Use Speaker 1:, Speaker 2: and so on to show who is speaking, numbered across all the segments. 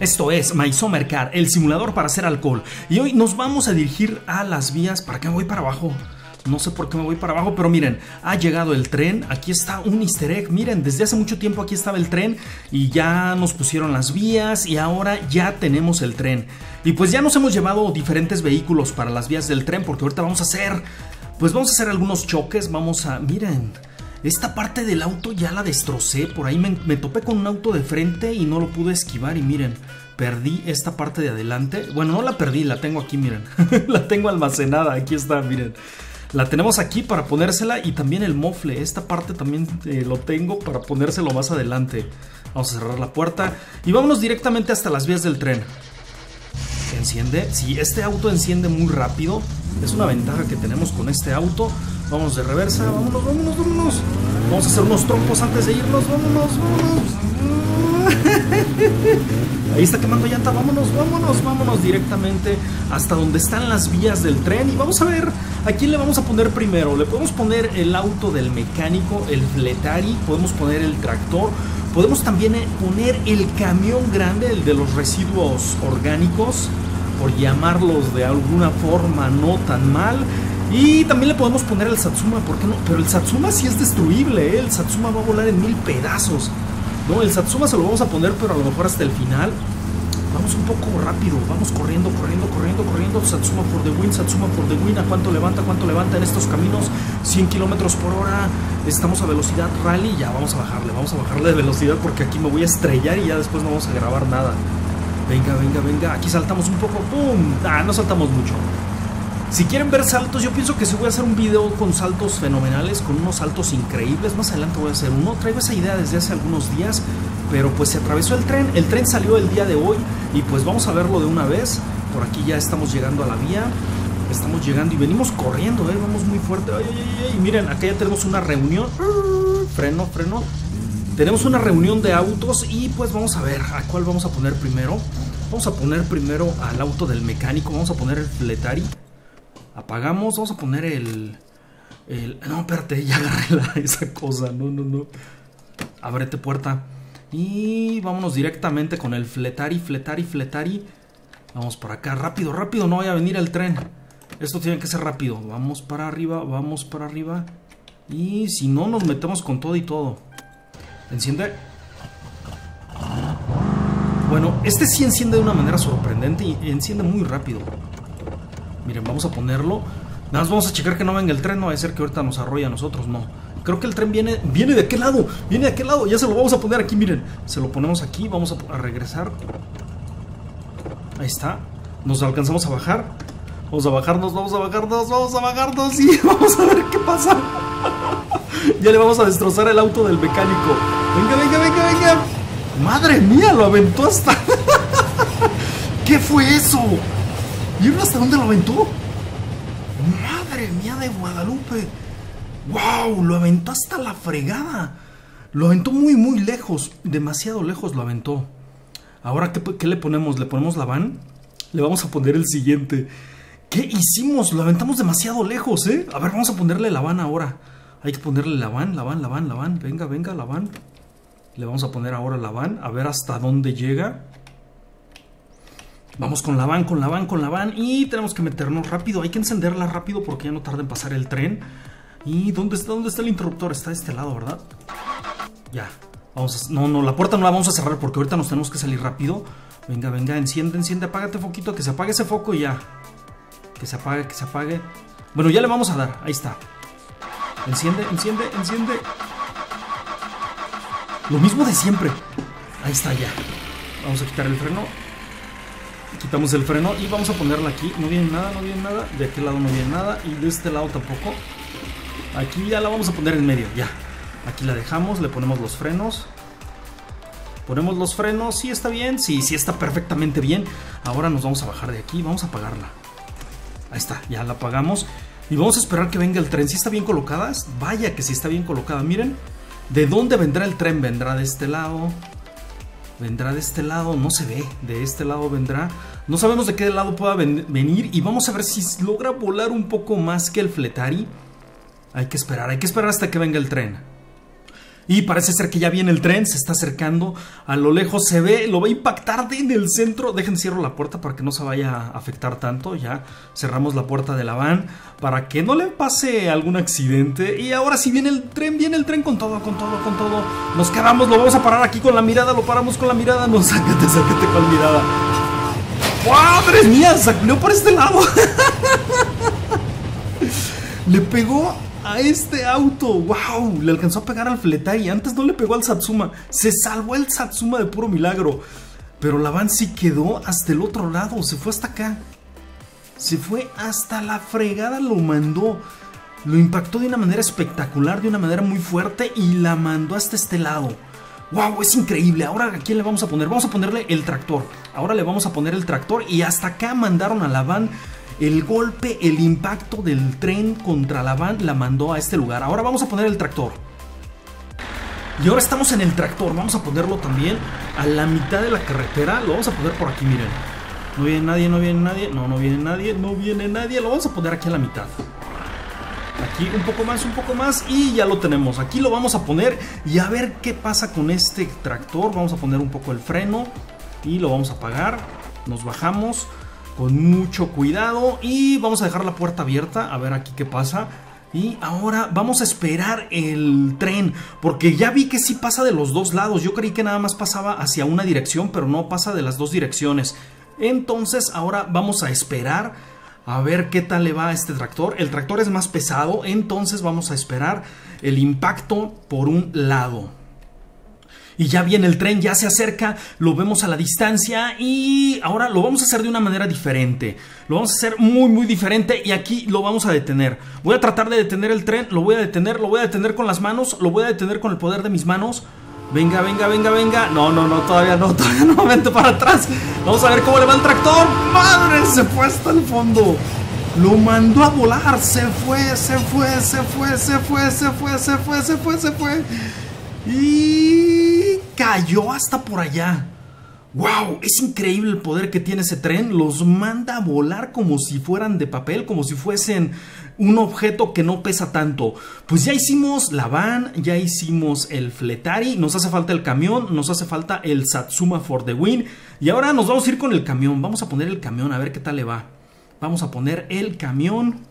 Speaker 1: Esto es Car, el simulador para hacer alcohol. Y hoy nos vamos a dirigir a las vías. ¿Para qué me voy para abajo? No sé por qué me voy para abajo, pero miren, ha llegado el tren. Aquí está un easter egg. Miren, desde hace mucho tiempo aquí estaba el tren y ya nos pusieron las vías y ahora ya tenemos el tren. Y pues ya nos hemos llevado diferentes vehículos para las vías del tren porque ahorita vamos a hacer, pues vamos a hacer algunos choques. Vamos a, miren, esta parte del auto ya la destrocé. Por ahí me, topé con un auto de frente y no lo pude esquivar. Y miren, perdí esta parte de adelante. Bueno, no la perdí, la tengo aquí, miren. la tengo almacenada, aquí está, miren. La tenemos aquí para ponérsela y también el mofle. Esta parte también eh, lo tengo para ponérselo más adelante. Vamos a cerrar la puerta y vámonos directamente hasta las vías del tren. ¿Enciende? Si este auto enciende muy rápido. Es una ventaja que tenemos con este auto. Vamos de reversa, vámonos, vámonos, vámonos. Vamos a hacer unos trompos antes de irnos, vámonos, vámonos. Ahí está quemando llanta, vámonos, vámonos, vámonos directamente hasta donde están las vías del tren. Y vamos a ver a quién le vamos a poner primero. Le podemos poner el auto del mecánico, el fletari, podemos poner el tractor, podemos también poner el camión grande, el de los residuos orgánicos, por llamarlos de alguna forma no tan mal. Y también le podemos poner el Satsuma, ¿por qué no? Pero el Satsuma sí es destruible, ¿eh? el Satsuma va a volar en mil pedazos. No, el Satsuma se lo vamos a poner, pero a lo mejor hasta el final. Vamos un poco rápido, vamos corriendo, corriendo, corriendo, corriendo. Satsuma for the win, Satsuma for the win. ¿A cuánto levanta, cuánto levanta en estos caminos? 100 kilómetros por hora. Estamos a velocidad rally. Ya, vamos a bajarle, vamos a bajarle de velocidad porque aquí me voy a estrellar y ya después no vamos a grabar nada. Venga, venga, venga. Aquí saltamos un poco. ¡Pum! Ah, no saltamos mucho. Si quieren ver saltos, yo pienso que si voy a hacer un video con saltos fenomenales, con unos saltos increíbles. Más adelante voy a hacer uno. Traigo esa idea desde hace algunos días, pero pues se atravesó el tren. El tren salió el día de hoy y pues vamos a verlo de una vez. Por aquí ya estamos llegando a la vía. Estamos llegando y venimos corriendo, ¿eh? vamos muy fuerte. Ay, ay, ay. Miren, acá ya tenemos una reunión. Freno, freno. Tenemos una reunión de autos y pues vamos a ver a cuál vamos a poner primero. Vamos a poner primero al auto del mecánico. Vamos a poner el fletari. Apagamos, vamos a poner el... el no, espérate, ya agarré esa cosa. No, no, no. Ábrete puerta. Y vámonos directamente con el fletari, fletari, fletari. Vamos para acá, rápido, rápido, no vaya a venir el tren. Esto tiene que ser rápido. Vamos para arriba, vamos para arriba. Y si no, nos metemos con todo y todo. Enciende. Bueno, este sí enciende de una manera sorprendente y enciende muy rápido. Miren, vamos a ponerlo. Nada más vamos a checar que no venga el tren. No va a ser que ahorita nos arrolle a nosotros. No. Creo que el tren viene, viene de aquel lado. Viene de aquel lado. Ya se lo vamos a poner aquí, miren. Se lo ponemos aquí. Vamos a, regresar. Ahí está. Nos alcanzamos a bajar. Vamos a bajarnos, vamos a bajarnos, vamos a bajarnos y vamos a ver qué pasa. ya le vamos a destrozar el auto del mecánico. Venga, venga, venga, venga. Madre mía, lo aventó hasta... ¿Qué fue eso? ¿Vieron hasta dónde lo aventó? Madre mía de Guadalupe. ¡Wow! Lo aventó hasta la fregada. Lo aventó muy, muy lejos. Demasiado lejos lo aventó. Ahora, ¿qué, le ponemos? ¿Le ponemos la van? Le vamos a poner el siguiente. ¿Qué hicimos? Lo aventamos demasiado lejos, ¿eh? A ver, vamos a ponerle la van ahora. Hay que ponerle la van, la van, la van, la van. Venga, venga, la van. Le vamos a poner ahora la van. A ver hasta dónde llega. Vamos con la van, con la van, con la van y tenemos que meternos rápido. Hay que encenderla rápido porque ya no tarda en pasar el tren. ¿Y dónde está, dónde está el interruptor? Está de este lado, ¿verdad? Ya. Vamos no, no, la puerta no la vamos a cerrar porque ahorita nos tenemos que salir rápido. Venga, venga, enciende, enciende, apágate foquito, que se apague ese foco y ya. Que se apague, que se apague. Bueno, ya le vamos a dar, ahí está. Enciende, enciende, enciende. Lo mismo de siempre. Ahí está ya. Vamos a quitar el freno. Quitamos el freno y vamos a ponerla aquí. No viene nada, no viene nada. De aquel lado no viene nada. Y de este lado tampoco. Aquí ya la vamos a poner en medio, ya. Aquí la dejamos, le ponemos los frenos. Ponemos los frenos, sí está bien, sí, sí está perfectamente bien. Ahora nos vamos a bajar de aquí, vamos a apagarla. Ahí está, ya la apagamos. Y vamos a esperar que venga el tren. Si está bien colocada, vaya que si está bien colocada. Miren, ¿de dónde vendrá el tren? Vendrá de este lado, vendrá de este lado, no se ve, de este lado vendrá. No sabemos de qué lado pueda venir y vamos a ver si logra volar un poco más que el Fletari. Hay que esperar, hay que esperar hasta que venga el tren. Y parece ser que ya viene el tren, se está acercando. A lo lejos se ve, lo va a impactar en el centro. Dejen cierro la puerta para que no se vaya a afectar tanto. Ya cerramos la puerta de la van para que no le pase algún accidente. Y ahora sí viene el tren, viene el tren con todo, con todo, con todo. Nos quedamos, lo vamos a parar aquí con la mirada, lo paramos con la mirada. No, sácate, sácate con mirada. ¡Madre mía! Salió por este lado. le pegó a este auto. ¡Wow! Le alcanzó a pegar al y Antes no le pegó al Satsuma. Se salvó el Satsuma de puro milagro. Pero la van sí quedó hasta el otro lado. Se fue hasta acá. Se fue hasta la fregada. Lo mandó. Lo impactó de una manera espectacular, de una manera muy fuerte. Y la mandó hasta este lado. ¡Wow! Es increíble. Ahora, ¿a quién le vamos a poner? Vamos a ponerle el tractor. Ahora le vamos a poner el tractor. Y hasta acá mandaron a la van el golpe, el impacto del tren contra la van la mandó a este lugar. Ahora vamos a poner el tractor. Y ahora estamos en el tractor. Vamos a ponerlo también a la mitad de la carretera. Lo vamos a poner por aquí, miren. No viene nadie, no viene nadie. No, no viene nadie, no viene nadie. Lo vamos a poner aquí a la mitad. Aquí un poco más, un poco más y ya lo tenemos. Aquí lo vamos a poner y a ver qué pasa con este tractor. Vamos a poner un poco el freno y lo vamos a apagar. Nos bajamos con mucho cuidado y vamos a dejar la puerta abierta a ver aquí qué pasa. Y ahora vamos a esperar el tren, porque ya vi que sí pasa de los dos lados. Yo creí que nada más pasaba hacia una dirección, pero no pasa de las dos direcciones. Entonces ahora vamos a esperar a ver qué tal le va a este tractor. El tractor es más pesado, entonces vamos a esperar el impacto por un lado. Y ya viene el tren, ya se acerca, lo vemos a la distancia y ahora lo vamos a hacer de una manera diferente. Lo vamos a hacer muy, muy diferente y aquí lo vamos a detener. Voy a tratar de detener el tren, lo voy a detener, lo voy a detener con las manos, lo voy a detener con el poder de mis manos. Venga, venga, venga, venga. No, no, no, todavía no, todavía no, vente para atrás. Vamos a ver cómo le va el tractor. ¡Madre! Se fue hasta el fondo. Lo mandó a volar. Se fue, se fue, se fue, se fue, se fue, se fue, se fue, se fue. Y cayó hasta por allá. ¡Wow! Es increíble el poder que tiene ese tren. Los manda a volar como si fueran de papel, como si fuesen un objeto que no pesa tanto. Pues ya hicimos la van, ya hicimos el fletari, nos hace falta el camión, nos hace falta el Satsuma for the win. Y ahora nos vamos a ir con el camión. Vamos a poner el camión a ver qué tal le va. Vamos a poner el camión.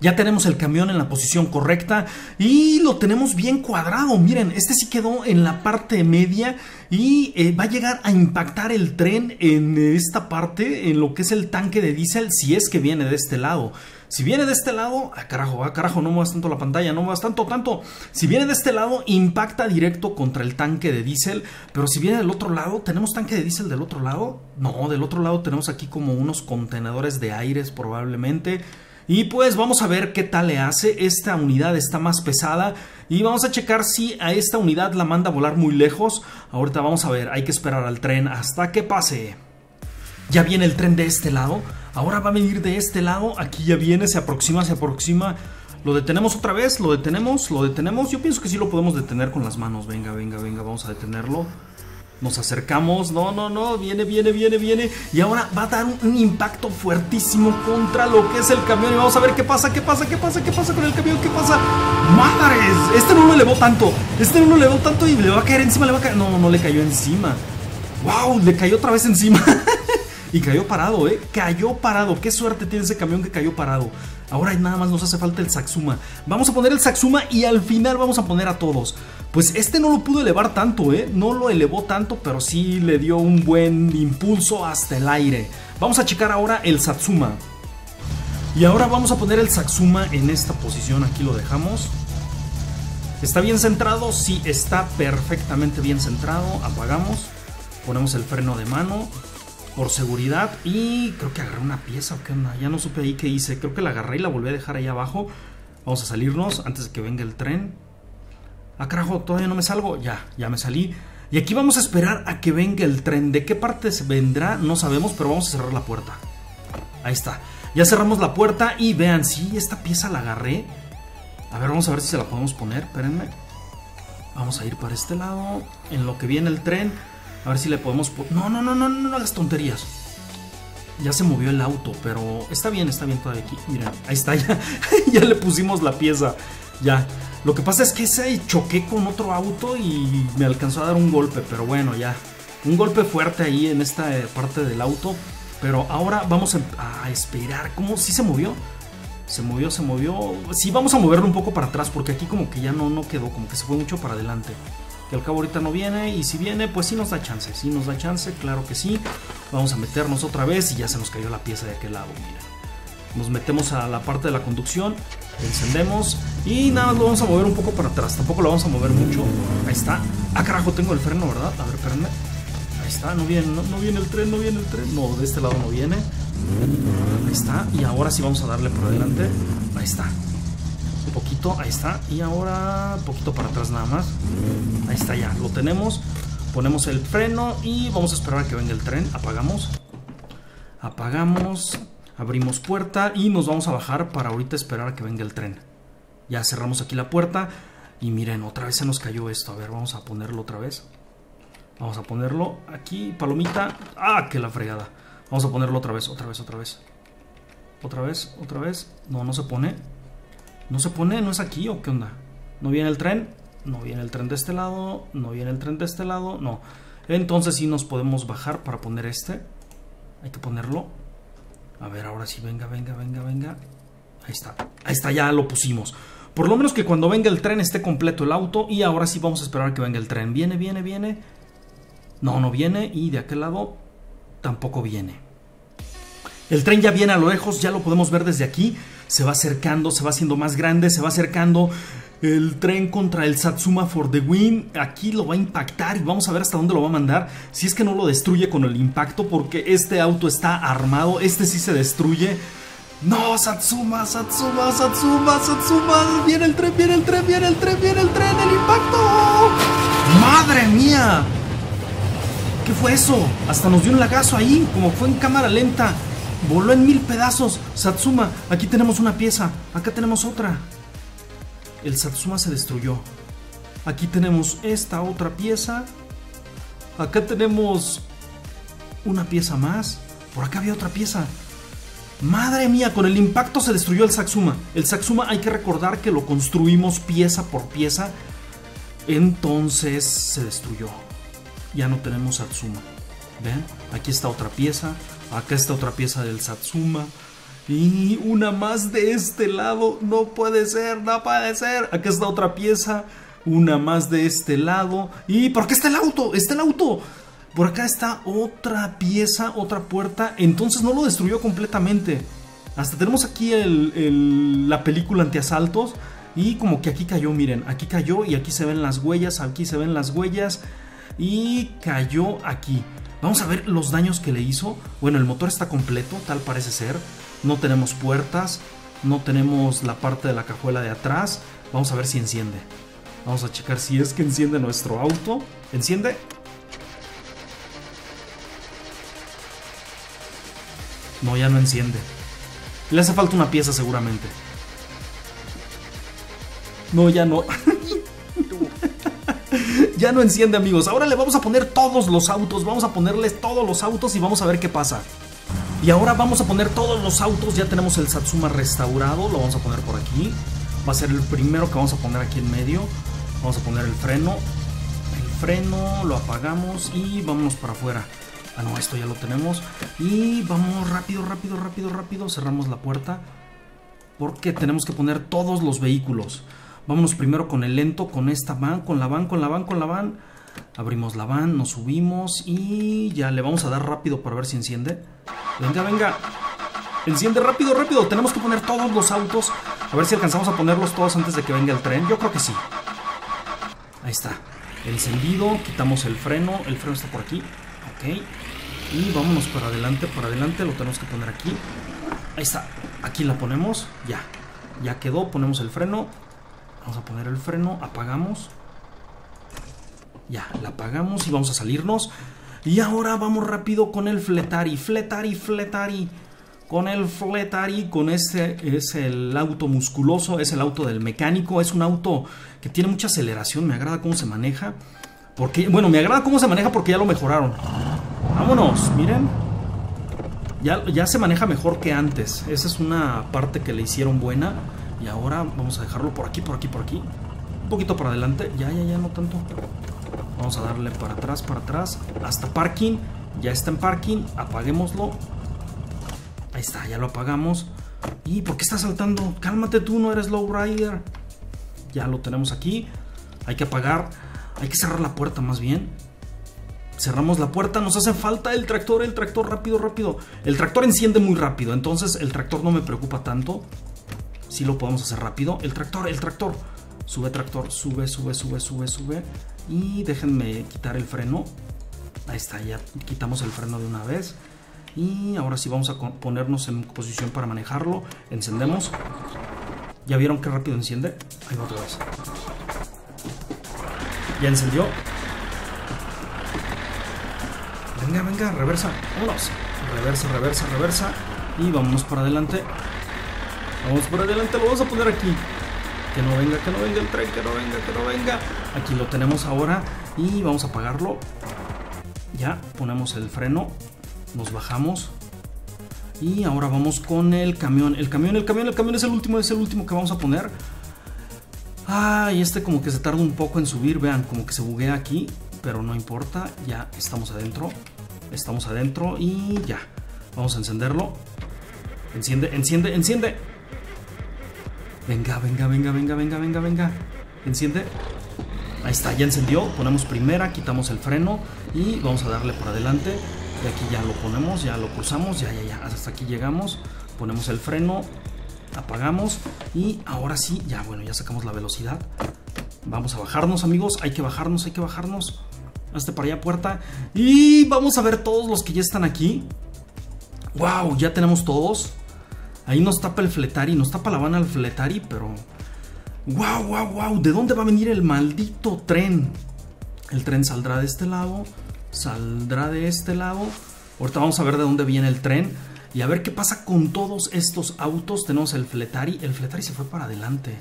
Speaker 1: Ya tenemos el camión en la posición correcta y lo tenemos bien cuadrado. Miren, este sí quedó en la parte media y eh, va a llegar a impactar el tren en esta parte, en lo que es el tanque de diésel, si es que viene de este lado. Si viene de este lado, ah carajo, ah carajo, no muevas tanto la pantalla, no muevas tanto, tanto. Si viene de este lado, impacta directo contra el tanque de diésel. Pero si viene del otro lado, ¿tenemos tanque de diésel del otro lado? No, del otro lado tenemos aquí como unos contenedores de aires probablemente. Y pues vamos a ver qué tal le hace. Esta unidad está más pesada. Y vamos a checar si a esta unidad la manda a volar muy lejos. Ahorita vamos a ver, hay que esperar al tren hasta que pase. Ya viene el tren de este lado. Ahora va a venir de este lado. Aquí ya viene, se aproxima, se aproxima. Lo detenemos otra vez, lo detenemos, lo detenemos. Yo pienso que sí lo podemos detener con las manos. Venga, venga, venga, vamos a detenerlo. Nos acercamos, no, no, no, viene, viene, viene, viene. Y ahora va a dar un, impacto fuertísimo contra lo que es el camión. Y vamos a ver qué pasa, qué pasa, qué pasa, qué pasa con el camión, qué pasa. ¡Madres! Este no lo elevó tanto. Este no lo elevó tanto y le va a caer encima, le va a caer. No, no le cayó encima. ¡Wow! Le cayó otra vez encima. y cayó parado, ¿eh? Cayó parado. Qué suerte tiene ese camión que cayó parado. Ahora nada más nos hace falta el Satsuma. Vamos a poner el Satsuma y al final vamos a poner a todos. Pues este no lo pudo elevar tanto, ¿eh? No lo elevó tanto, pero sí le dio un buen impulso hasta el aire. Vamos a checar ahora el Satsuma. Y ahora vamos a poner el Satsuma en esta posición. Aquí lo dejamos. ¿Está bien centrado? Sí, está perfectamente bien centrado. Apagamos. Ponemos el freno de mano por seguridad. Y creo que agarré una pieza o qué onda. Ya no supe ahí qué hice. Creo que la agarré y la volví a dejar ahí abajo. Vamos a salirnos antes de que venga el tren. Ah, carajo, todavía no me salgo. Ya, ya me salí. Y aquí vamos a esperar a que venga el tren. ¿De qué parte vendrá? No sabemos, pero vamos a cerrar la puerta. Ahí está. Ya cerramos la puerta y vean, sí, esta pieza la agarré. A ver, vamos a ver si se la podemos poner. Espérenme. Vamos a ir para este lado. En lo que viene el tren. A ver si le podemos... No, no, no, no, no, no hagas tonterías. Ya se movió el auto, pero está bien, está bien todavía aquí. Miren, ahí está, ya, ya le pusimos la pieza. Ya. Lo que pasa es que se choqué con otro auto y me alcanzó a dar un golpe, pero bueno, ya. Un golpe fuerte ahí en esta eh, parte del auto. Pero ahora vamos a, esperar. ¿Cómo? ¿Sí se movió? Se movió, se movió. Sí, vamos a moverlo un poco para atrás porque aquí como que ya no, no quedó, como que se fue mucho para adelante. Que al cabo ahorita no viene y si viene pues sí nos da chance, sí nos da chance, claro que sí. Vamos a meternos otra vez y ya se nos cayó la pieza de aquel lado, mira. Nos metemos a la parte de la conducción, encendemos y nada, lo vamos a mover un poco para atrás, tampoco lo vamos a mover mucho. Ahí está. Ah, carajo, tengo el freno, ¿verdad? A ver, espérenme. Ahí está, no viene, no, viene el tren, no viene el tren. No, de este lado no viene. Ahí está. Y ahora sí vamos a darle por adelante. Ahí está. Ahí está. Y ahora un poquito para atrás nada más. Ahí está ya, lo tenemos. Ponemos el freno y vamos a esperar a que venga el tren. Apagamos. Apagamos. Abrimos puerta y nos vamos a bajar para ahorita esperar a que venga el tren. Ya cerramos aquí la puerta. Y miren, otra vez se nos cayó esto. A ver, vamos a ponerlo otra vez. Vamos a ponerlo aquí, palomita. ¡Ah, qué la fregada! Vamos a ponerlo otra vez, otra vez, otra vez. Otra vez, otra vez. No, no se pone. No se pone, ¿no es aquí o qué onda? ¿No viene el tren? No viene el tren de este lado. No viene el tren de este lado. No. Entonces sí nos podemos bajar para poner este. Hay que ponerlo. A ver, ahora sí, venga, venga, venga, venga. Ahí está. Ahí está, ya lo pusimos. Por lo menos que cuando venga el tren esté completo el auto. Y ahora sí vamos a esperar que venga el tren. Viene, viene, viene. No, no viene y de aquel lado tampoco viene. El tren ya viene a lo lejos, ya lo podemos ver desde aquí. Se va acercando, se va haciendo más grande, se va acercando el tren contra el Satsuma for the Win. Aquí lo va a impactar y vamos a ver hasta dónde lo va a mandar. Si es que no lo destruye con el impacto, porque este auto está armado. Este sí se destruye. No, Satsuma, Satsuma, Satsuma, Satsuma. Viene el tren, viene el tren, viene el tren, viene el tren, el impacto. ¡Madre mía! ¿Qué fue eso? Hasta nos dio un lagazo ahí, como fue en cámara lenta. Voló en mil pedazos. Satsuma, aquí tenemos una pieza. Acá tenemos otra. El Satsuma se destruyó. Aquí tenemos esta otra pieza. Acá tenemos una pieza más. Por acá había otra pieza. Madre mía, con el impacto se destruyó el Satsuma. El Satsuma hay que recordar que lo construimos pieza por pieza. Entonces se destruyó ya no tenemos Satsuma. ¿Ven? Aquí está otra pieza, acá está otra pieza del Satsuma. Y una más de este lado. No puede ser, no puede ser. Acá está otra pieza. Una más de este lado. ¿Y por qué está el auto? Está el auto. Por acá está otra pieza, otra puerta. Entonces no lo destruyó completamente. Hasta tenemos aquí la película antiasaltos. Y como que aquí cayó, miren. Aquí cayó y aquí se ven las huellas. Aquí se ven las huellas y cayó aquí. Vamos a ver los daños que le hizo. Bueno, el motor está completo, tal parece ser. No tenemos puertas, no tenemos la parte de la cajuela de atrás. Vamos a ver si enciende. Vamos a checar si es que enciende nuestro auto. ¿Enciende? No, ya no enciende. Le hace falta una pieza seguramente. No, ya no. ya no enciende amigos. Ahora le vamos a poner todos los autos. Vamos a ponerles todos los autos y vamos a ver qué pasa. Y ahora vamos a poner todos los autos. Ya tenemos el Satsuma restaurado. Lo vamos a poner por aquí. Va a ser el primero que vamos a poner aquí en medio. Vamos a poner el freno. El freno lo apagamos y vámonos para afuera. Ah, no, esto ya lo tenemos. Y vamos rápido, rápido, rápido, rápido. Cerramos la puerta. Porque tenemos que poner todos los vehículos. Vámonos primero con el lento, con esta van, con la van, con la van, con la van. Abrimos la van, nos subimos y ya le vamos a dar rápido para ver si enciende. Venga, venga. Enciende rápido, rápido. Tenemos que poner todos los autos. A ver si alcanzamos a ponerlos todos antes de que venga el tren. Yo creo que sí. Ahí está. Encendido. Quitamos el freno. El freno está por aquí. Ok. Y vámonos para adelante, para adelante. Lo tenemos que poner aquí. Ahí está. Aquí la ponemos. Ya. Ya quedó. Ponemos el freno. Vamos a poner el freno, apagamos. Ya, la apagamos y vamos a salirnos. Y ahora vamos rápido con el Fletari, Fletari, Fletari. Con el Fletari, con este es el auto musculoso, es el auto del mecánico, es un auto que tiene mucha aceleración, me agrada cómo se maneja. Porque, bueno, me agrada cómo se maneja porque ya lo mejoraron. Vámonos, miren. Ya, ya se maneja mejor que antes. Esa es una parte que le hicieron buena. Y ahora vamos a dejarlo por aquí, por aquí, por aquí. poquito para adelante. Ya, ya, ya, no tanto. Vamos a darle para atrás, para atrás. Hasta parking. Ya está en parking. Apaguémoslo. Ahí está, ya lo apagamos. ¿Y por qué está saltando? Cálmate tú, no eres lowrider. Ya lo tenemos aquí. Hay que apagar. Hay que cerrar la puerta más bien. Cerramos la puerta, nos hace falta el tractor, el tractor rápido, rápido. El tractor enciende muy rápido, entonces el tractor no me preocupa tanto. Si lo podemos hacer rápido. El tractor, el tractor. Sube tractor, sube, sube, sube, sube, sube. Y déjenme quitar el freno. Ahí está, ya quitamos el freno de una vez. Y ahora sí vamos a ponernos en posición para manejarlo. Encendemos. ¿Ya vieron qué rápido enciende? Ahí va otra vez. Ya encendió. Venga, venga, reversa. Vámonos. Reversa, reversa, reversa. Y vámonos para adelante. Vamos para adelante, lo vamos a poner aquí. Que no venga, que no venga el tren, que no venga, que no venga. Aquí lo tenemos ahora y vamos a apagarlo. Ya, ponemos el freno, nos bajamos. Y ahora vamos con el camión. El camión, el camión, el camión es el último, es el último que vamos a poner. Ah, y este como que se tarda un poco en subir, vean, como que se buguea aquí. Pero no importa, ya estamos adentro. Estamos adentro y ya. Vamos a encenderlo. Enciende, enciende, enciende. Venga, venga, venga, venga, venga, venga, venga. Enciende. Ahí está, ya encendió. Ponemos primera, quitamos el freno y vamos a darle por adelante. Y aquí ya lo ponemos, ya lo cruzamos, ya, ya, ya. Hasta aquí llegamos. Ponemos el freno, apagamos y ahora sí, ya bueno, ya sacamos la velocidad. Vamos a bajarnos, amigos. Hay que bajarnos, hay que bajarnos. Hasta para allá, puerta. Y vamos a ver todos los que ya están aquí. ¡Wow! Ya tenemos todos. Ahí nos tapa el Fletari, nos tapa la van al Fletari, pero... ¡Wow, wow, wow! ¿De dónde va a venir el maldito tren? El tren saldrá de este lado, saldrá de este lado. Ahorita vamos a ver de dónde viene el tren y a ver qué pasa con todos estos autos. Tenemos el Fletari, el Fletari se fue para adelante.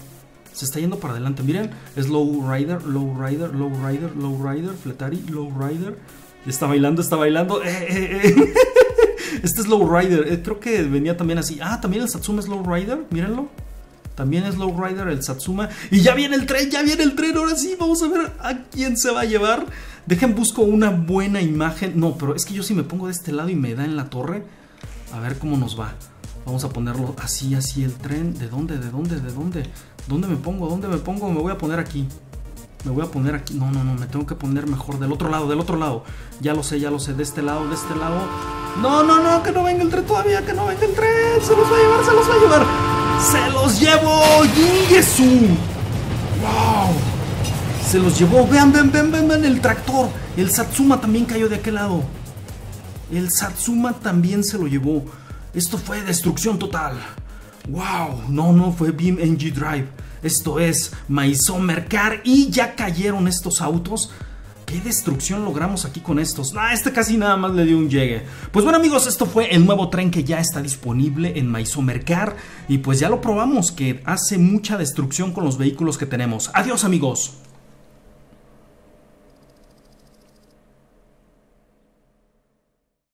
Speaker 1: Se está yendo para adelante. Miren, es Low Rider, Low Rider, Low Rider, Low Rider, Fletari, Low Rider. Está bailando, está bailando. Eh, eh, eh. Este es Low Rider. creo que venía también así. Ah, también el Satsuma es Low Rider. Mírenlo. También es Low Rider el Satsuma. Y ya viene el tren, ya viene el tren. Ahora sí, vamos a ver a quién se va a llevar. Dejen, busco una buena imagen. No, pero es que yo si me pongo de este lado y me da en la torre. A ver cómo nos va. Vamos a ponerlo así, así el tren. ¿De dónde? ¿De dónde? ¿De dónde? ¿Dónde me pongo? ¿Dónde me pongo? Me voy a poner aquí. Me voy a poner aquí. No, no, no. Me tengo que poner mejor del otro lado, del otro lado. Ya lo sé, ya lo sé. De este lado, de este lado. No, no, no. Que no venga el tren todavía. Que no venga el tren. Se los va a llevar, se los va a llevar. ¡Se los llevo! ¡Jingesu! ¡Wow! Se los llevó. Vean, vean, vean, vean, vean el tractor. El Satsuma también cayó de aquel lado. El Satsuma también se lo llevó. Esto fue destrucción total. ¡Wow! No, no, fue Beam NG Drive. Esto es Maison Car y ya cayeron estos autos. ¿Qué destrucción logramos aquí con estos? Ah, este casi nada más le dio un llegue. Pues bueno amigos, esto fue el nuevo tren que ya está disponible en Maison Car y pues ya lo probamos que hace mucha destrucción con los vehículos que tenemos. Adiós amigos.